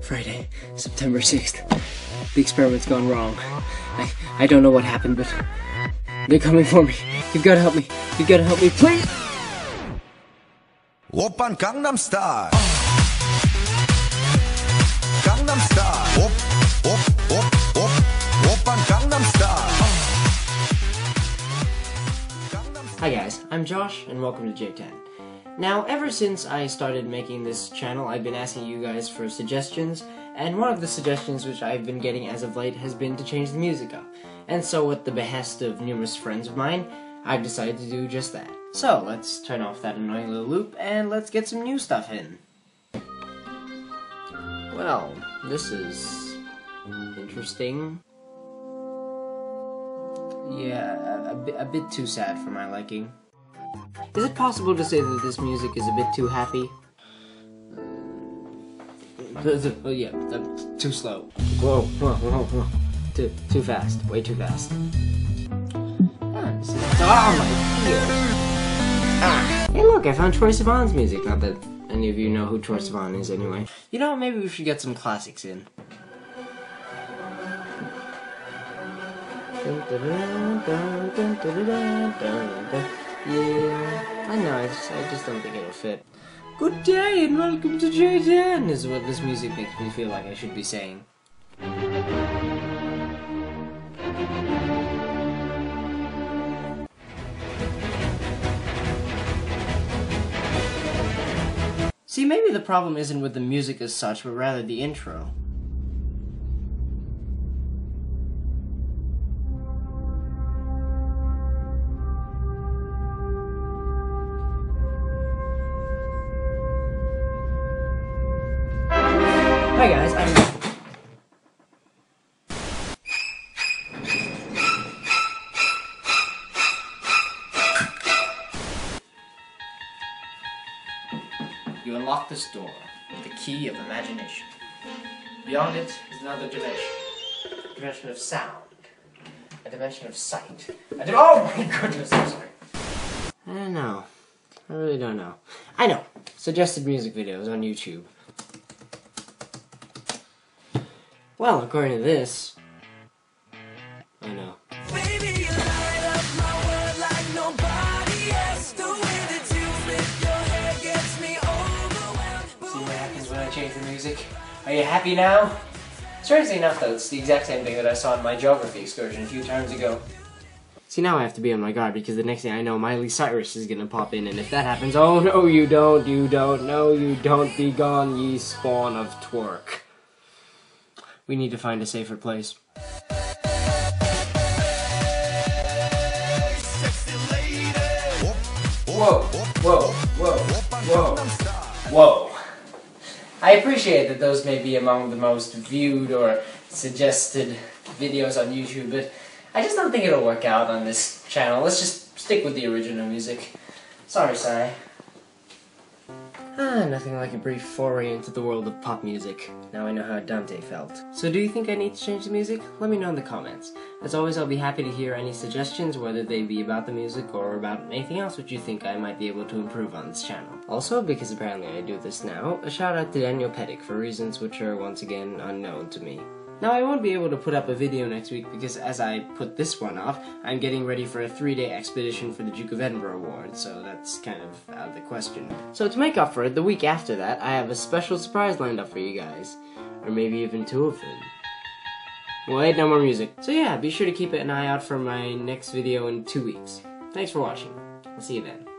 Friday, September 6th. The experiment's gone wrong. I, I don't know what happened, but they're coming for me. You've got to help me. You've got to help me, please! Oppan Gangnam Style. Gangnam Style. Op, op, op, op. Gangnam Style. Hi guys, I'm Josh and welcome to J10. Now, ever since I started making this channel, I've been asking you guys for suggestions, and one of the suggestions which I've been getting as of late has been to change the music up. And so, at the behest of numerous friends of mine, I've decided to do just that. So, let's turn off that annoying little loop, and let's get some new stuff in. Well, this is... interesting. Yeah, a, a, bit, a bit too sad for my liking. Is it possible to say that this music is a bit too happy? Oh yeah, too slow. Whoa, whoa, whoa, whoa. Too, too fast. Way too fast. Ah, this is, oh my ears! Ah, hey look, I found Troye Sivan's music. Not that any of you know who Troye Sivan is anyway. You know, maybe we should get some classics in. Yeah, I know, I just, I just don't think it'll fit. Good day and welcome to J10 is what this music makes me feel like I should be saying. See, maybe the problem isn't with the music as such, but rather the intro. You unlock this door with the key of imagination. Beyond it is another dimension. A dimension of sound. A dimension of sight. A oh my goodness, I'm sorry. I don't know. I really don't know. I know. Suggested music videos on YouTube. Well, according to this, when I change the music? Are you happy now? Strangely enough, though, it's the exact same thing that I saw in my geography excursion a few times ago. See, now I have to be on my guard because the next thing I know, Miley Cyrus is gonna pop in, and if that happens, oh no, you don't, you don't, no, you don't, be gone, ye spawn of twerk. We need to find a safer place. Whoa, whoa, whoa, whoa, whoa. I appreciate that those may be among the most viewed or suggested videos on YouTube, but I just don't think it'll work out on this channel. Let's just stick with the original music. Sorry, Psy. Ah, nothing like a brief foray into the world of pop music. Now I know how Dante felt. So do you think I need to change the music? Let me know in the comments. As always, I'll be happy to hear any suggestions, whether they be about the music or about anything else which you think I might be able to improve on this channel. Also, because apparently I do this now, a shout out to Daniel Pettick for reasons which are once again unknown to me. Now, I won't be able to put up a video next week because as I put this one off, I'm getting ready for a three-day expedition for the Duke of Edinburgh Award, so that's kind of out of the question. So to make up for it, the week after that, I have a special surprise lined up for you guys. Or maybe even two of them. Wait, no more music. So yeah, be sure to keep an eye out for my next video in two weeks. Thanks for watching. I'll see you then.